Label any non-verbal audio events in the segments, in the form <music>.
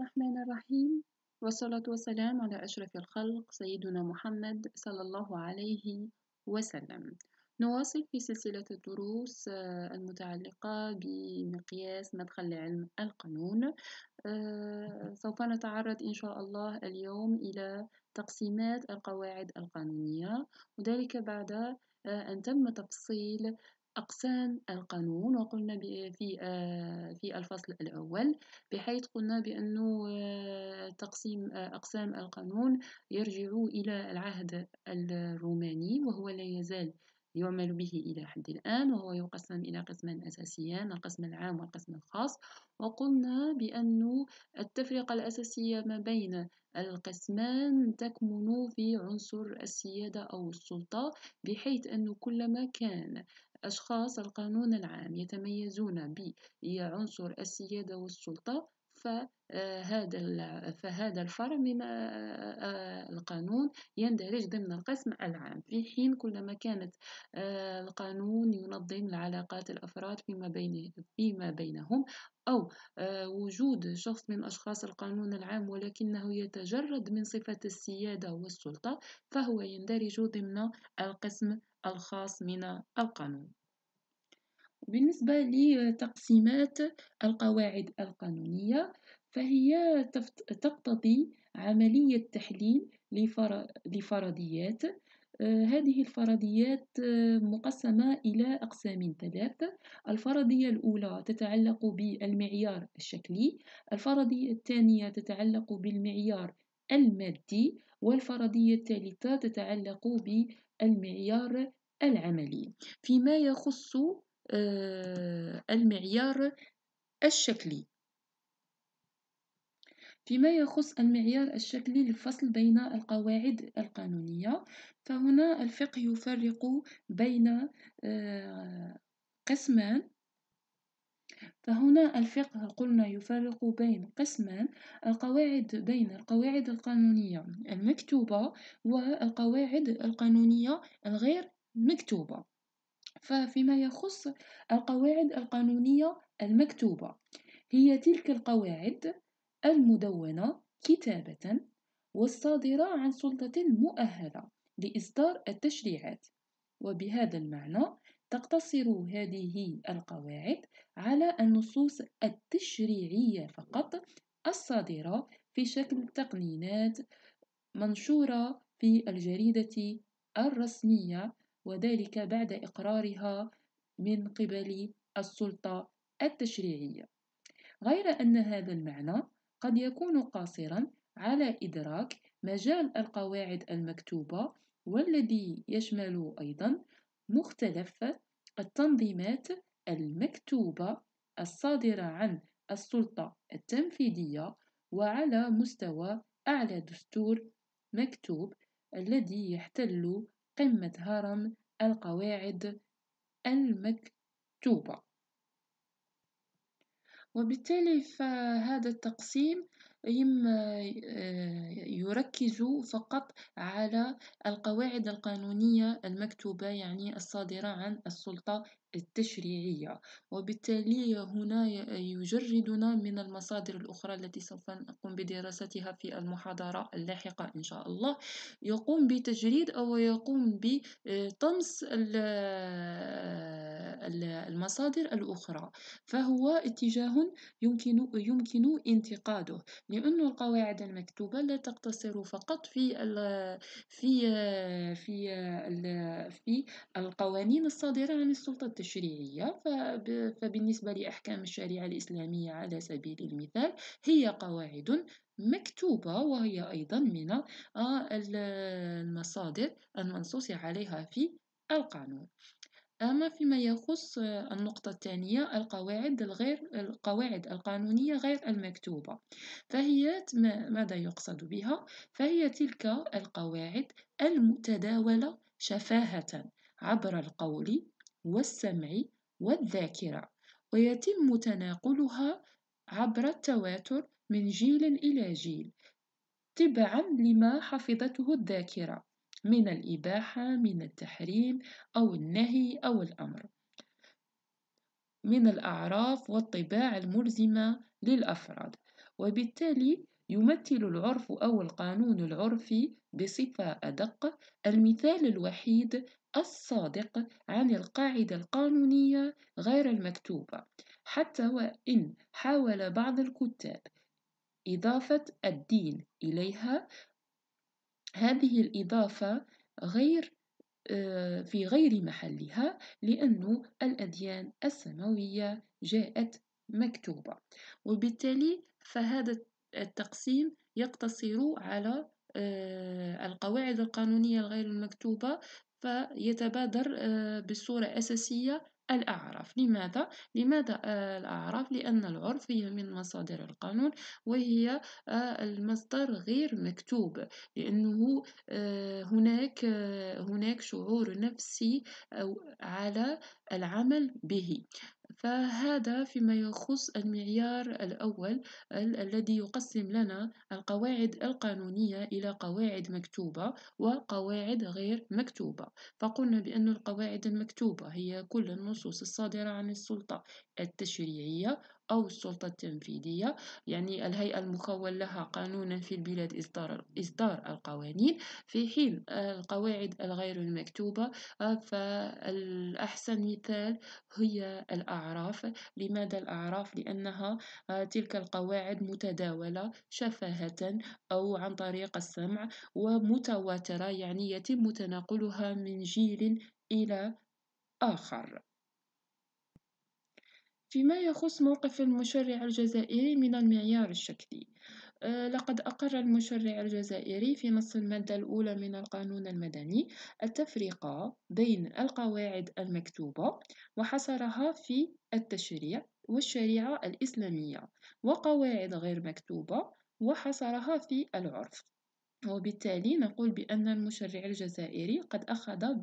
الرحمن الرحيم. والصلاة والسلام على أشرف الخلق سيدنا محمد صلى الله عليه وسلم. نواصل في سلسلة الدروس آه، المتعلقة بمقياس مدخل لعلم القانون. آه، سوف نتعرض إن شاء الله اليوم إلى تقسيمات القواعد القانونية وذلك بعد آه، أن تم تفصيل أقسام القانون وقلنا في آه، في الفصل الأول بحيث قلنا بأنه آه، تقسيم آه، أقسام القانون يرجع إلى العهد الروماني وهو لا يزال يعمل به إلى حد الآن وهو يقسم إلى قسمين أساسيان القسم العام والقسم الخاص. وقلنا بأن التفرقة الأساسية ما بين القسمان تكمن في عنصر السيادة أو السلطة بحيث أن كلما كان أشخاص القانون العام يتميزون بعنصر السيادة والسلطة فهذا فهذا الفرع من القانون يندرج ضمن القسم العام في حين كلما كانت القانون ينظم العلاقات الأفراد فيما بين فيما بينهم أو وجود شخص من أشخاص القانون العام ولكنه يتجرد من صفة السيادة والسلطة فهو يندرج ضمن القسم الخاص من القانون. بالنسبة لتقسيمات القواعد القانونية فهي تقتضي عملية تحليل لفرضيات. آه، هذه الفرضيات آه، مقسمة إلى أقسام ثلاثة الفرضية الأولى تتعلق بالمعيار الشكلي الفرضية الثانية تتعلق بالمعيار المادي والفرضية الثالثة تتعلق بالمعيار العملي. فيما يخص المعيار الشكلي. فيما يخص المعيار الشكلي للفصل بين القواعد القانونية فهنا الفقه يفرق بين آه، قسمان. فهنا الفقه قلنا يفرق بين قسمان القواعد بين القواعد القانونية المكتوبة والقواعد القانونية الغير مكتوبة. ففيما يخص القواعد القانونية المكتوبة هي تلك القواعد المدونة كتابة والصادرة عن سلطة مؤهلة لإصدار التشريعات. وبهذا المعنى تقتصر هذه القواعد على النصوص التشريعية فقط الصادرة في شكل تقنينات منشورة في الجريدة الرسمية وذلك بعد إقرارها من قبل السلطة التشريعية. غير أن هذا المعنى قد يكون قاصرا على إدراك مجال القواعد المكتوبة والذي يشمل أيضا مختلف التنظيمات المكتوبة الصادرة عن السلطة التنفيذية وعلى مستوى أعلى دستور مكتوب الذي يحتل قمة هرم القواعد المكتوبة. وبالتالي فهذا التقسيم يركز فقط على القواعد القانونية المكتوبة يعني الصادرة عن السلطة التشريعية. وبالتالي هنا يجردنا من المصادر الأخرى التي سوف نقوم بدراستها في المحاضرة اللاحقة إن شاء الله. يقوم بتجريد أو يقوم بطمس المصادر الأخرى فهو اتجاه يمكن يمكن انتقاده لأن القواعد المكتوبة لا تقتصر فقط في في في في القوانين الصادرة عن السلطة التشريعية. فبالنسبة لأحكام الشريعة الإسلامية على سبيل المثال هي قواعد مكتوبة وهي أيضا من آه، المصادر المنصوص عليها في القانون. أما فيما يخص النقطة الثانية القواعد الغير القواعد القانونية غير المكتوبة فهي ماذا يقصد بها؟ فهي تلك القواعد المتداولة شفاهة عبر القول والسمع والذاكرة ويتم تناقلها عبر التواتر من جيل إلى جيل تبعا لما حفظته الذاكرة من الإباحة من التحريم أو النهي أو الأمر. من الأعراف والطباع الملزمة للأفراد وبالتالي يمثل العرف أو القانون العرفي بصفة أدق المثال الوحيد الصادق عن القاعدة القانونية غير المكتوبة حتى وإن حاول بعض الكتاب إضافة الدين إليها هذه الإضافة غير آه، في غير محلها لأن الأديان السماوية جاءت مكتوبة. وبالتالي فهذا التقسيم يقتصر على آه، القواعد القانونية الغير المكتوبة فيتبادر آه، بصورة أساسية الأعراف لماذا؟ لماذا آه، الأعراف؟ لأن العرف هي من مصادر القانون وهي المصدر غير مكتوب لأنه هناك هناك شعور نفسي على العمل به فهذا فيما يخص المعيار الأول الذي يقسم لنا القواعد القانونية إلى قواعد مكتوبة وقواعد غير مكتوبة. فقلنا بأن القواعد المكتوبة هي كل النصوص الصادرة عن السلطة التشريعية أو السلطة التنفيذية. يعني الهيئة المخول لها قانونا في البلاد إصدار, إصدار القوانين. في حين القواعد الغير المكتوبة فالأحسن مثال هي الأعراف. لماذا الأعراف؟ لأنها تلك القواعد متداولة شفاهة أو عن طريق السمع ومتواترة يعني يتم تناقلها من جيل إلى آخر. فيما يخص موقف المشرع الجزائري من المعيار الشكلي. آه، لقد أقر المشرع الجزائري في نص المادة الأولى من القانون المدني التفرقة بين القواعد المكتوبة وحصرها في التشريع والشريعة الإسلامية وقواعد غير مكتوبة وحصرها في العرف. وبالتالي نقول بأن المشرع الجزائري قد أخذ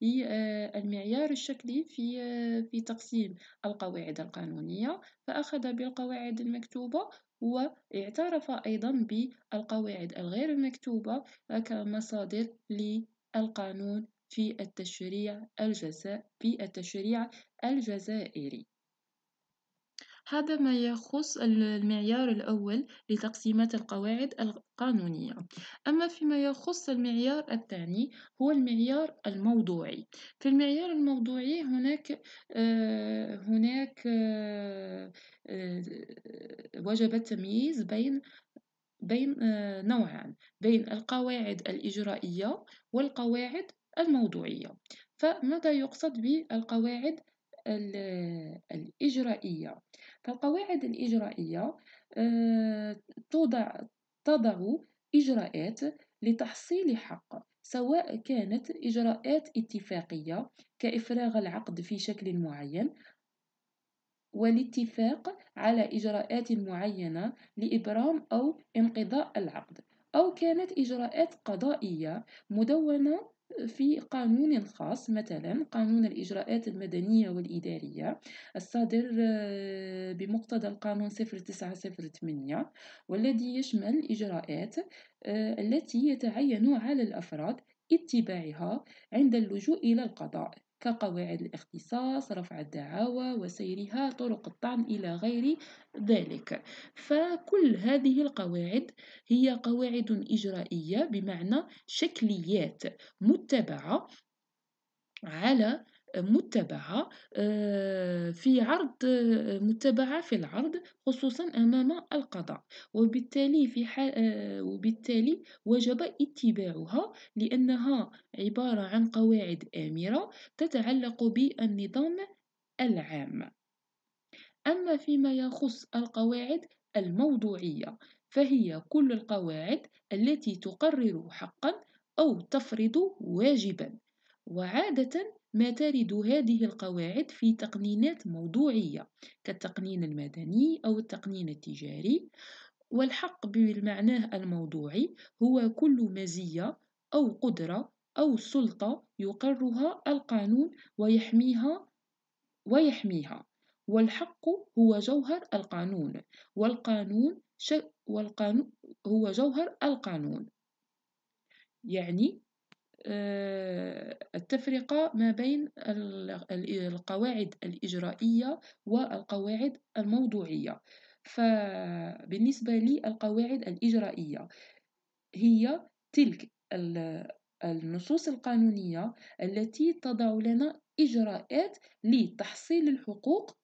بالمعيار الشكلي في في تقسيم القواعد القانونية فأخذ بالقواعد المكتوبة واعترف أيضا بالقواعد الغير المكتوبة كمصادر للقانون في التشريع الجزائري في التشريع الجزائري. هذا ما يخص المعيار الأول لتقسيمات القواعد القانونية. أما فيما يخص المعيار الثاني هو المعيار الموضوعي. في المعيار الموضوعي هناك آه، هناك آه، آه، وجب التمييز بين بين نوعان بين القواعد الإجرائية والقواعد الموضوعية. فماذا يقصد بالقواعد الإجرائية. فالقواعد الإجرائية آه، توضع تضع إجراءات لتحصيل حق سواء كانت إجراءات اتفاقية كإفراغ العقد في شكل معين والاتفاق على إجراءات معينة لإبرام أو انقضاء العقد. أو كانت إجراءات قضائية مدونة في قانون خاص مثلا قانون الإجراءات المدنية والإدارية الصادر آه، بمقتضى القانون 0908 والذي يشمل إجراءات آه، التي يتعين على الأفراد اتباعها عند اللجوء إلى القضاء. كقواعد الاختصاص رفع الدعاوى وسيرها طرق الطعن إلى غير ذلك. فكل هذه القواعد هي قواعد إجرائية بمعنى شكليات متبعة على متبعة آه، في عرض متبعة في العرض خصوصا أمام القضاء. وبالتالي في آه، وبالتالي وجب اتباعها لأنها عبارة عن قواعد آمرة تتعلق بالنظام العام. أما فيما يخص القواعد الموضوعية فهي كل القواعد التي تقرر حقا أو تفرض واجبا. وعادة ما ترد هذه القواعد في تقنينات موضوعية كالتقنين المدني أو التقنين التجاري. والحق بالمعنى الموضوعي هو كل مزية أو قدرة أو سلطة يقرها القانون ويحميها ويحميها. والحق هو جوهر القانون والقانون ش... والقانون هو جوهر القانون. يعني التفرقة ما بين القواعد الإجرائية والقواعد الموضوعية. فبالنسبة لي القواعد الإجرائية هي تلك النصوص القانونية التي تضع لنا إجراءات لتحصيل الحقوق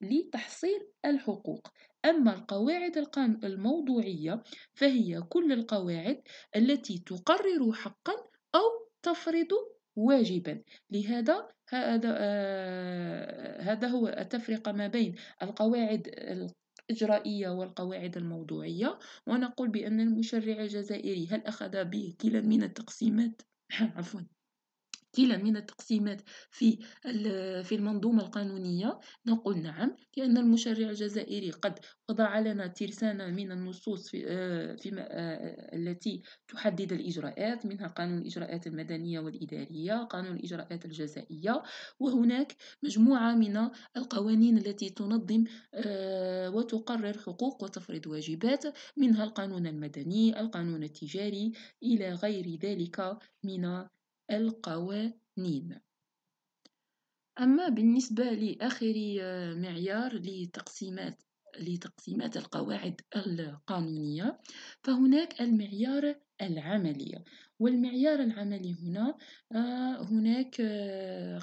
لتحصيل الحقوق. أما القواعد الموضوعية فهي كل القواعد التي تقرر حقا أو تفرض واجبا. لهذا هذا آه هذا هو التفرقة ما بين القواعد الإجرائية والقواعد الموضوعية ونقول بأن المشرع الجزائري هل أخذ بكلا من التقسيمات؟ <laughs> عفوا. كلا من التقسيمات في في المنظومة القانونية نقول نعم لأن المشرع الجزائري قد وضع لنا ترسانة من النصوص في في التي تحدد الإجراءات منها قانون الإجراءات المدنية والإدارية قانون الإجراءات الجزائية وهناك مجموعة من القوانين التي تنظم آه، وتقرر حقوق وتفرض واجبات منها القانون المدني القانون التجاري إلى غير ذلك من القوانين. أما بالنسبة لآخر معيار لتقسيمات لتقسيمات القواعد القانونية فهناك المعيار العملي. والمعيار العملي هنا آه، هناك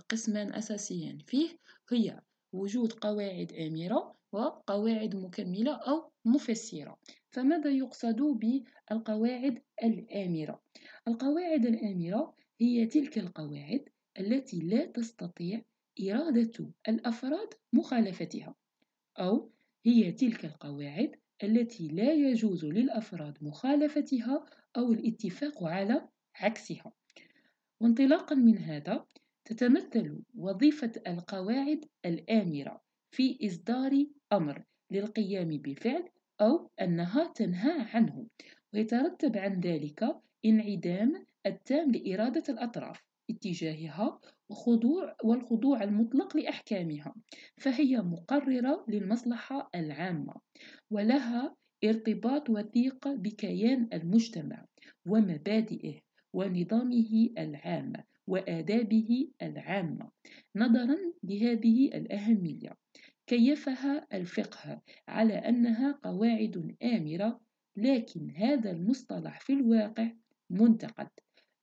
قسمان أساسيان. فيه هي وجود قواعد آمرة وقواعد مكملة أو مفسرة. فماذا يقصد بالقواعد الآمرة؟ القواعد الآمرة هي تلك القواعد التي لا تستطيع إرادة الأفراد مخالفتها أو هي تلك القواعد التي لا يجوز للأفراد مخالفتها أو الاتفاق على عكسها. وانطلاقا من هذا تتمثل وظيفة القواعد الآمرة في إصدار أمر للقيام بفعل أو أنها تنهى عنه ويترتب عن ذلك انعدام التام لإرادة الأطراف اتجاهها وخضوع والخضوع المطلق لأحكامها فهي مقررة للمصلحة العامة ولها ارتباط وثيق بكيان المجتمع ومبادئه ونظامه العام وآدابه العامة. نظرا لهذه الأهمية كيفها الفقه على أنها قواعد آمرة لكن هذا المصطلح في الواقع منتقد.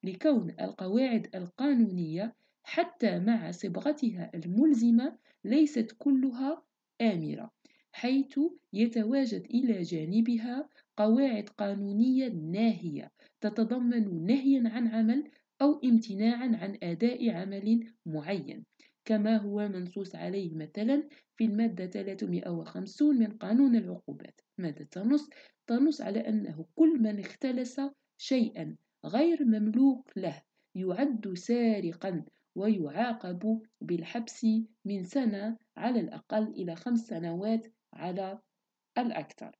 لكون القواعد القانونية حتى مع صبغتها الملزمة ليست كلها آمرة حيث يتواجد إلى جانبها قواعد قانونية ناهية تتضمن نهيا عن عمل أو امتناعا عن أداء عمل معين كما هو منصوص عليه مثلا في المادة 350 من قانون العقوبات ماذا تنص؟ تنص على أنه كل من اختلس شيئا غير مملوك له يعد سارقا ويعاقب بالحبس من سنة على الأقل إلى خمس سنوات على الأكثر.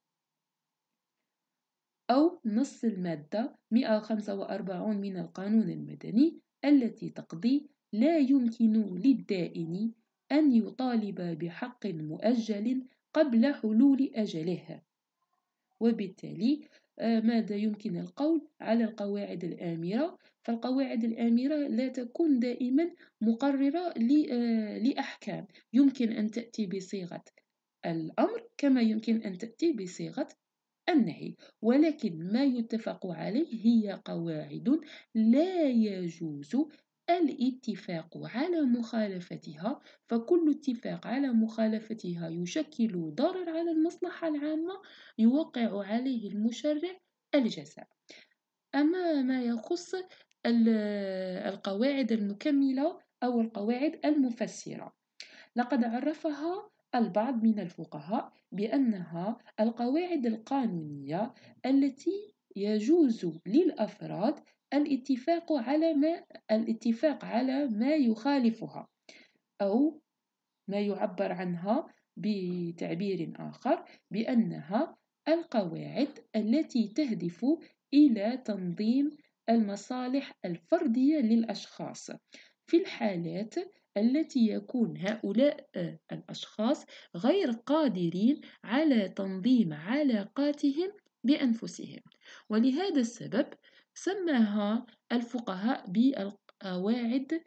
أو نص المادة 145 من القانون المدني التي تقضي لا يمكن للدائن أن يطالب بحق مؤجل قبل حلول أجله. وبالتالي ماذا يمكن القول على القواعد الآمرة؟ فالقواعد الآمرة لا تكون دائما مقررة آه، لأحكام. يمكن أن تأتي بصيغة الأمر كما يمكن أن تأتي بصيغة النهي. ولكن ما يتفق عليه هي قواعد لا يجوز الاتفاق على مخالفتها فكل اتفاق على مخالفتها يشكل ضرر على المصلحة العامة يوقع عليه المشرع الجزاء. أما ما يخص القواعد المكملة أو القواعد المفسرة لقد عرفها البعض من الفقهاء بأنها القواعد القانونية التي يجوز للأفراد الاتفاق على ما الاتفاق على ما يخالفها أو ما يعبر عنها بتعبير آخر بأنها القواعد التي تهدف إلى تنظيم المصالح الفردية للأشخاص. في الحالات التي يكون هؤلاء الأشخاص غير قادرين على تنظيم علاقاتهم بأنفسهم. ولهذا السبب سماها الفقهاء بالقواعد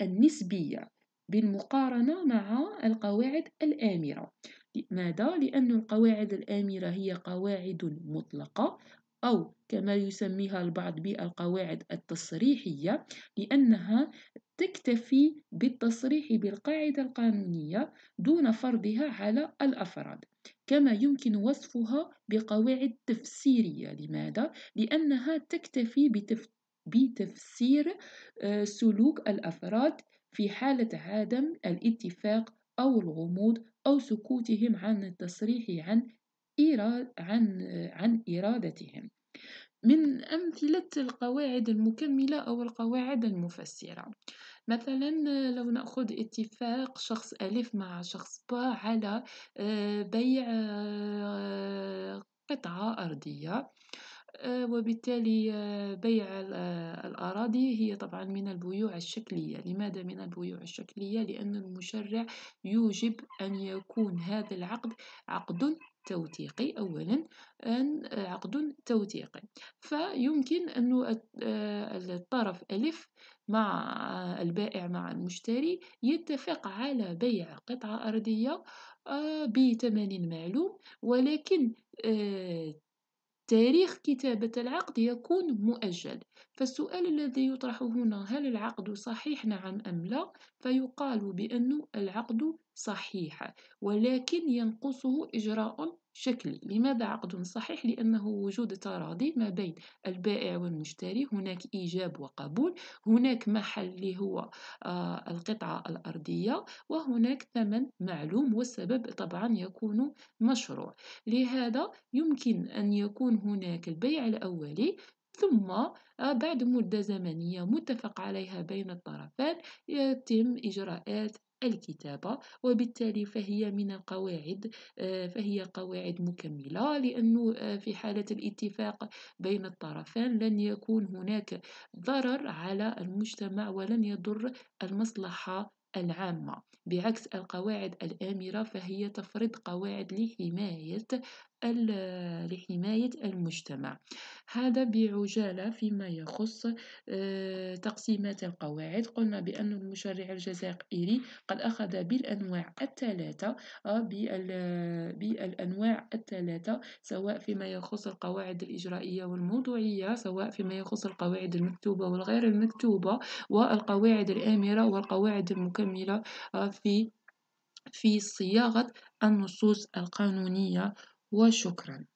النسبية بالمقارنة مع القواعد الآمرة لماذا؟ لأن القواعد الآمرة هي قواعد مطلقة أو كما يسميها البعض بالقواعد التصريحية لأنها تكتفي بالتصريح بالقاعدة القانونية دون فرضها على الأفراد كما يمكن وصفها بقواعد تفسيرية. لماذا؟ لأنها تكتفي بتف... بتفسير آه، سلوك الأفراد في حالة عدم الاتفاق أو الغموض أو سكوتهم عن التصريح عن إيراد عن عن إرادتهم. من أمثلة القواعد المكملة أو القواعد المفسرة. مثلا لو نأخذ اتفاق شخص ألف مع شخص با على آه، بيع آه، قطعة أرضية آه، وبالتالي بيع الأراضي هي طبعا من البيوع الشكلية. لماذا من البيوع الشكلية؟ لأن المشرع يوجب أن يكون هذا العقد عقد توثيقي. أولا عقد توثيقي. فيمكن أن الطرف ألف مع البائع مع المشتري يتفق على بيع قطعة أرضية آه، بثمن معلوم ولكن آه، تاريخ كتابة العقد يكون مؤجل. فالسؤال الذي يطرح هنا هل العقد صحيح نعم أم لا؟ فيقال بأن العقد صحيح ولكن ينقصه إجراء شكلي لماذا عقد صحيح؟ لأنه وجود تراضي ما بين البائع والمشتري هناك إيجاب وقبول هناك محل اللي هو آه، القطعة الأرضية وهناك ثمن معلوم والسبب طبعا يكون مشروع لهذا يمكن أن يكون هناك البيع الأولي ثم آه، بعد مدة زمنية متفق عليها بين الطرفان يتم إجراءات الكتابة وبالتالي فهي من القواعد آه، فهي قواعد مكملة لأنه آه، في حالة الاتفاق بين الطرفين لن يكون هناك ضرر على المجتمع ولن يضر المصلحة العامة. بعكس القواعد الآمرة فهي تفرض قواعد لحماية لحماية المجتمع. هذا بعجالة فيما يخص آه، تقسيمات القواعد. قلنا بأن المشرع الجزائري قد أخذ بالأنواع الثلاثة آه، بالأنواع الثلاثة سواء فيما يخص القواعد الإجرائية والموضوعية سواء فيما يخص القواعد المكتوبة والغير المكتوبة والقواعد الآمرة والقواعد المكملة آه، في في صياغة النصوص القانونية. وشكرا.